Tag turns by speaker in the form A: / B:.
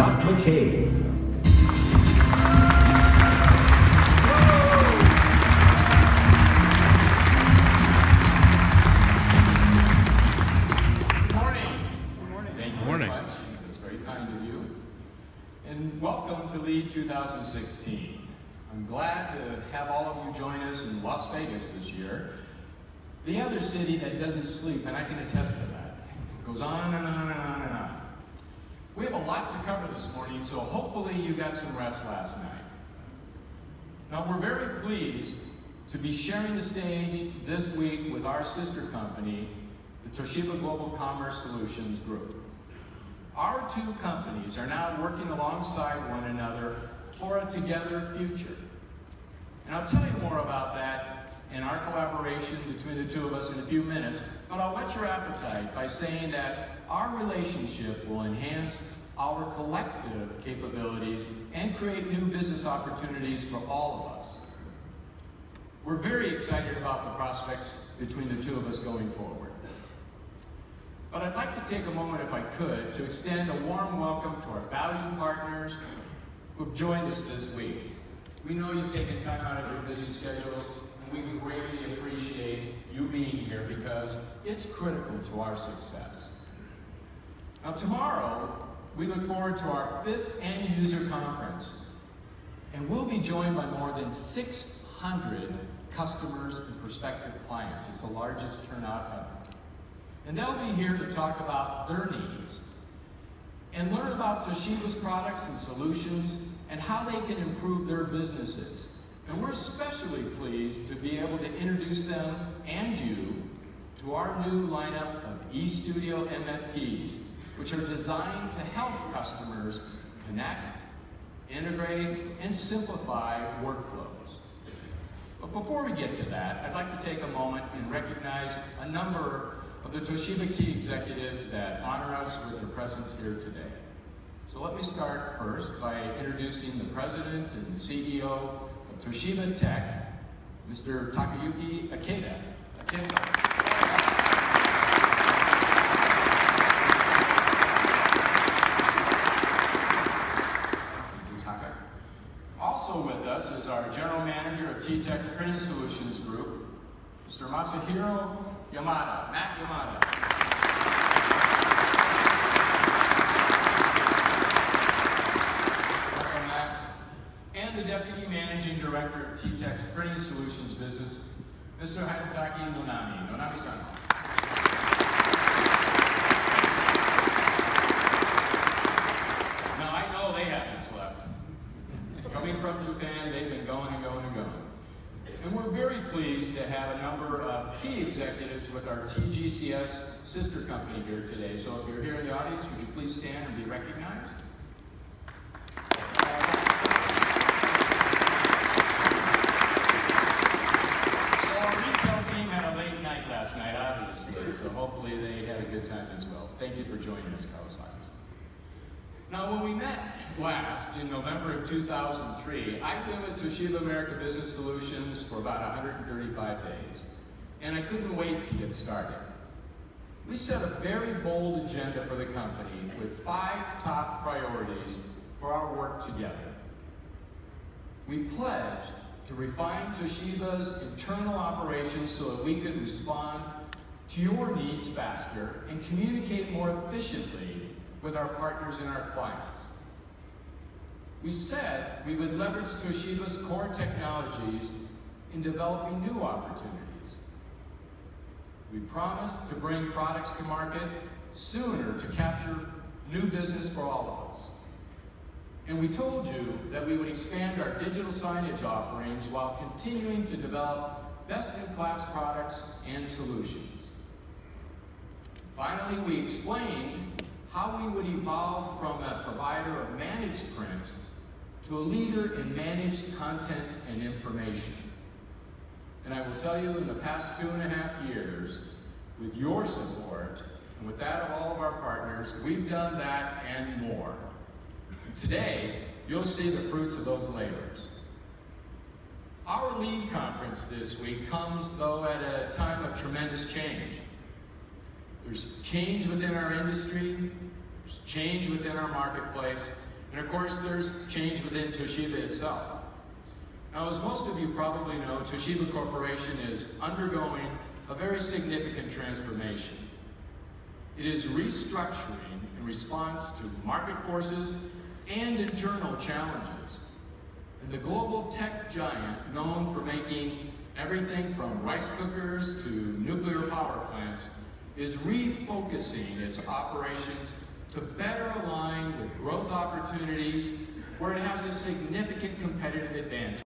A: Scott Maccabe.
B: Good morning. Good morning. Thank you very much. That's very kind of you. And welcome to LEAD 2016. I'm glad to have all of you join us in Las Vegas this year. The other city that doesn't sleep, and I can attest to that. It goes on and on and on and on. We have a lot to cover this morning, so hopefully you got some rest last night. Now, we're very pleased to be sharing the stage this week with our sister company, the Toshiba Global Commerce Solutions Group. Our two companies are now working alongside one another for a together future. And I'll tell you more about that in our collaboration between the two of us in a few minutes, but I'll whet your appetite by saying that our relationship will enhance our collective capabilities and create new business opportunities for all of us. We're very excited about the prospects between the two of us going forward. But I'd like to take a moment, if I could, to extend a warm welcome to our value partners who've joined us this week. We know you've taken time out of your busy schedules, we greatly appreciate you being here because it's critical to our success. Now tomorrow, we look forward to our fifth end user conference, and we'll be joined by more than 600 customers and prospective clients. It's the largest turnout ever. And they'll be here to talk about their needs and learn about Toshiba's products and solutions and how they can improve their businesses. And we're especially pleased to be able to introduce them and you to our new lineup of eStudio MFPs, which are designed to help customers connect, integrate, and simplify workflows. But before we get to that, I'd like to take a moment and recognize a number of the Toshiba key executives that honor us with their presence here today. So let me start first by introducing the President and CEO Toshiba TEC, Mr. Takayuki Ikeda. Ikeda. Also with us is our General Manager of T-Tech Printing Solutions Group, Mr. Masahiro Yamada, Matt Yamada. Welcome, Matt. And the Deputy Managing Director of T-Tex Printing Solutions Business, Mr. Hayataki Nonami, Nonami-san. Now, I know they haven't slept. Coming from Japan, they've been going and going and going. And we're very pleased to have a number of key executives with our TGCS sister company here today. So if you're here in the audience, would you please stand and be recognized? So our retail team had a late night last night, obviously, so hopefully they had a good time as well. Thank you for joining us, Carlos Hines. Now, when we met last in November of 2003, I've been with Toshiba America Business Solutions for about 135 days, and I couldn't wait to get started. We set a very bold agenda for the company with five top priorities for our work together. We pledged to refine Toshiba's internal operations so that we could respond to your needs faster and communicate more efficiently with our partners and our clients. We said we would leverage Toshiba's core technologies in developing new opportunities. We promised to bring products to market sooner to capture new business for all of us. And we told you that we would expand our digital signage offerings while continuing to develop best-in-class products and solutions. Finally, we explained how we would evolve from a provider of managed print to a leader in managed content and information. And I will tell you, in the past two and a half years, with your support, and with that of all of our partners, we've done that and more. And today, you'll see the fruits of those labors. Our lead conference this week comes, though, at a time of tremendous change. There's change within our industry, There's change within our marketplace, and of course there's change within Toshiba itself. Now as most of you probably know, Toshiba Corporation is undergoing a very significant transformation. It is restructuring in response to market forces and internal challenges. And the global tech giant known for making everything from rice cookers to nuclear power plants is refocusing its operations to better align with growth opportunities where it has a significant competitive advantage.